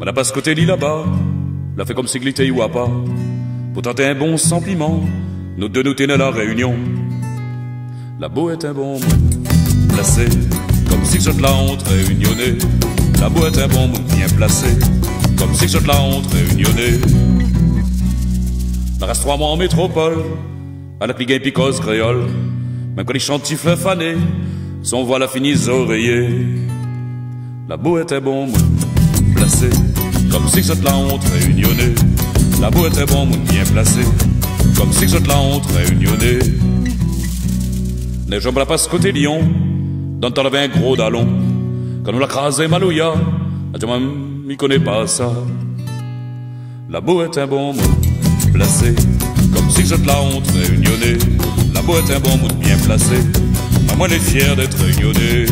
Madame côté lit là-bas, la fait comme si glitté ou pas. Pour tenter un bon sentiment, nous deux nous tenons la réunion. La beau est un bon monde, placé, comme si je la honte réunionnée. La beau est un bon bien placé, comme si je la honte réunionnée. La reste trois mois en métropole, à la pigue picose créole. Même quand les chantifles fanés, son voile a fini oreillers. La beau est bon monde, placé, comme si je la honte réunionnée. La beau est bon monde bien placé, comme si je la honte réunionnée. Les jambes la passe côté Lyon, dans avait un gros dallon. Quand on l'a crasé Malouya, même, m'y connaît pas ça. La beau est un bon mot, placé, comme si je la honte réunionnée. La beau est un bon mot bien placé, à moi les fier d'être réunionnée.